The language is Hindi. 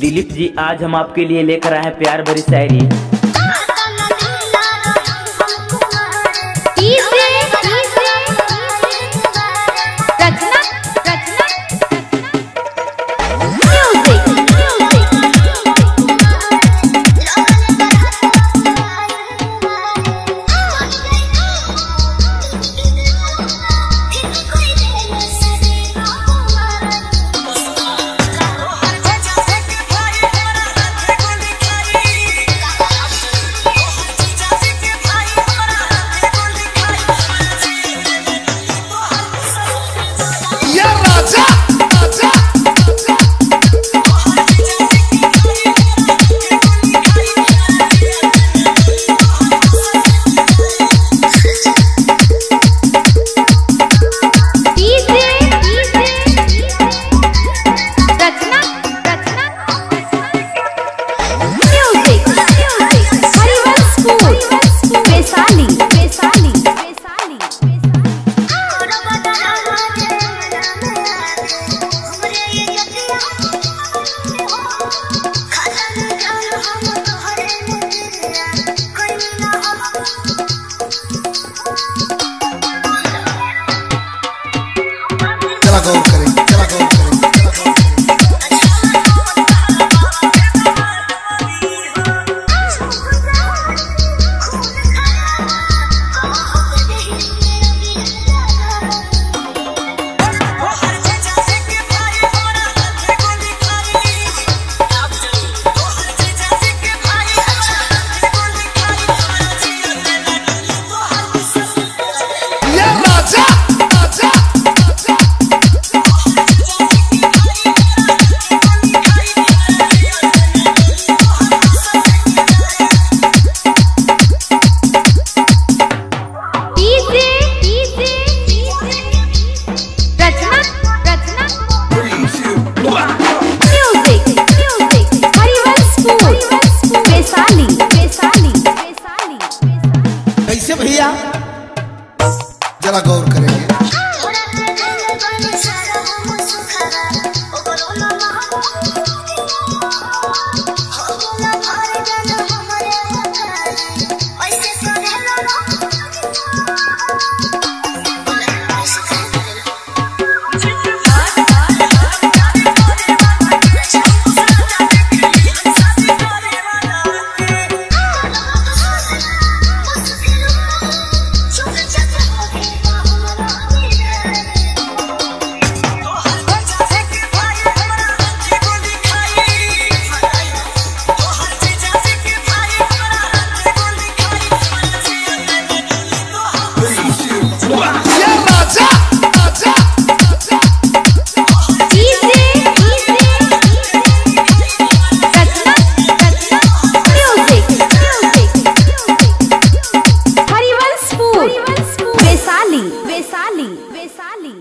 दिलीप जी आज हम आपके लिए लेकर आए हैं प्यार भरी शायरी। go, वैशाली वैशाली वैशाली।